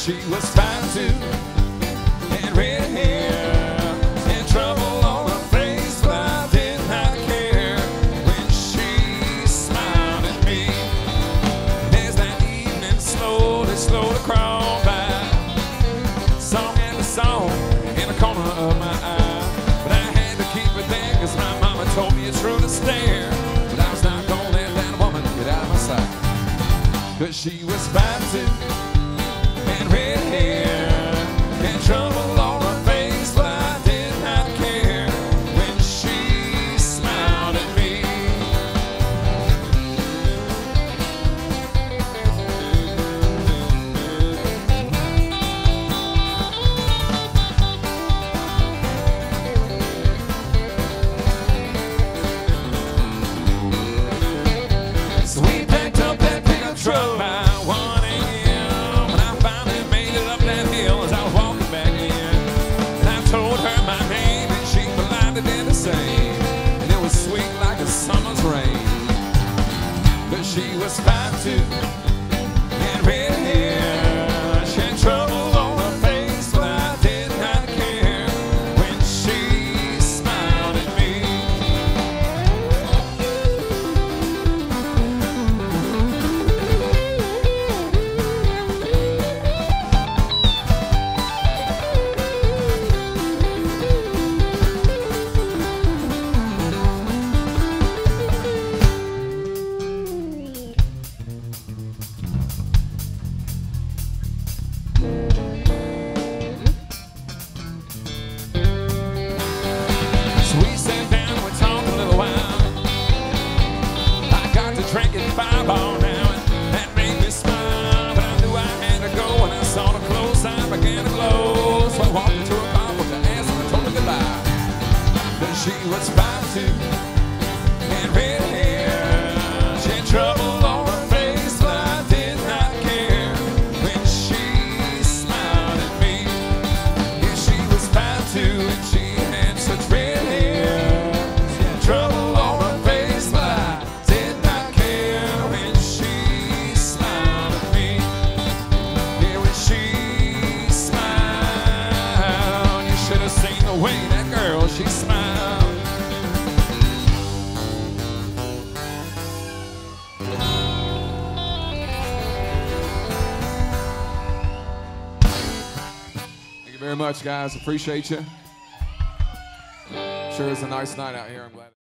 she was five two and red hair and trouble on her face, but I did not care when she smiled at me. As that evening slowly, slowly crawled by, song after song in the corner of my eye, but I had to keep it there 'cause my mama told me it's rude to stare, but I was not gonna let that woman get out of my sight. Cause she was five two same. And it was sweet like a summer's rain. But she was 5'2 and fireball now, and that made me smile. But I knew I had to go when I saw the sign began to glow. So I walked into a car with the and I told her goodbye. She was five two way that girl she smiled. Thank you very much, guys. Appreciate you. Sure is a nice night out here. I'm glad.